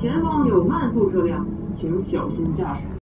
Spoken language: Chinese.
前方有慢速车辆请小心驾驶。